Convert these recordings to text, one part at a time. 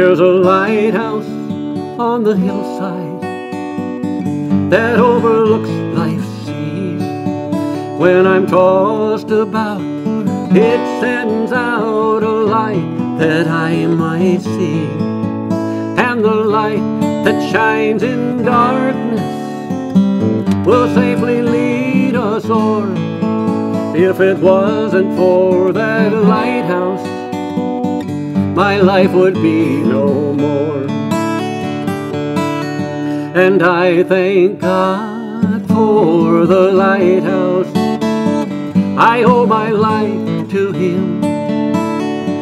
There's a lighthouse on the hillside that overlooks life's seas. When I'm tossed about, it sends out a light that I might see. And the light that shines in darkness will safely lead us o'er. If it wasn't for that lighthouse, my life would be no more. And I thank God for the lighthouse. I owe my life to Him.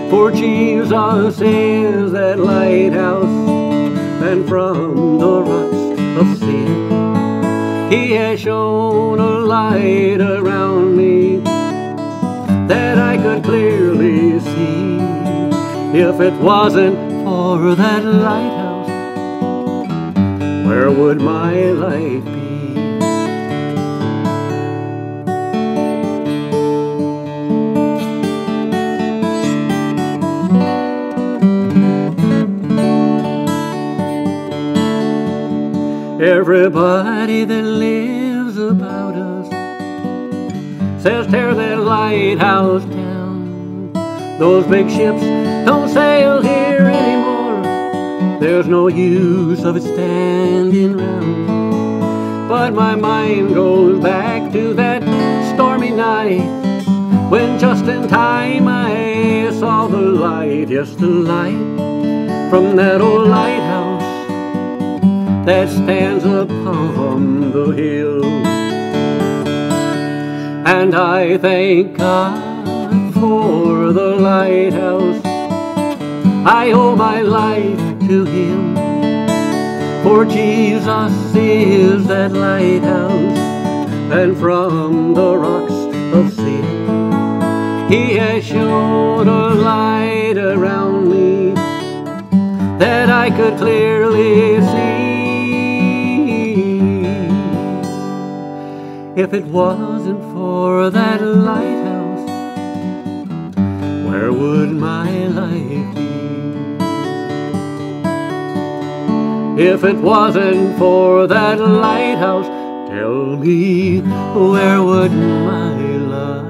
For Jesus is that lighthouse, and from the rocks of sin, He has shone a light around me If it wasn't for that lighthouse, where would my life be? Everybody that lives about us says tear that lighthouse down. Those big ships don't sail here anymore. There's no use of it standing round. But my mind goes back to that stormy night when just in time I saw the light, yes, the light from that old lighthouse that stands upon the hill. And I thank God for the lighthouse. I owe my life to Him. For Jesus is that lighthouse, and from the rocks of sin, He has shone a light around me that I could clearly see. If it wasn't for that lighthouse, where would my life be? If it wasn't for that lighthouse, tell me, where would my life